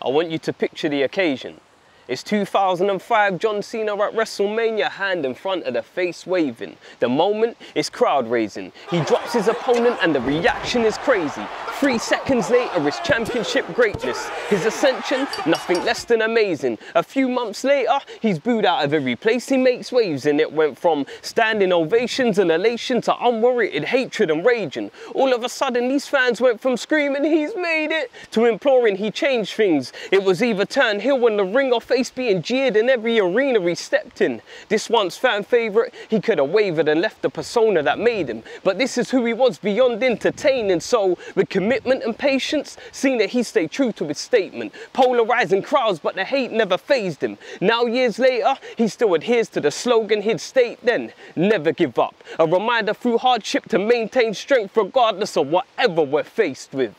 I want you to picture the occasion. It's 2005, John Cena at WrestleMania, hand in front of the face waving. The moment is crowd raising. He drops his opponent and the reaction is crazy. Three seconds later, his championship greatness. His ascension, nothing less than amazing. A few months later, he's booed out of every place he makes waves and it went from standing ovations and elation to unwarranted hatred and raging. All of a sudden, these fans went from screaming, he's made it, to imploring he changed things. It was either turn heel when the ring or face being jeered in every arena he stepped in. This once fan favourite, he could have wavered and left the persona that made him. But this is who he was beyond entertaining, so with commitment and patience, seeing that he stayed true to his statement. Polarizing crowds, but the hate never fazed him. Now, years later, he still adheres to the slogan he'd state then never give up. A reminder through hardship to maintain strength regardless of whatever we're faced with.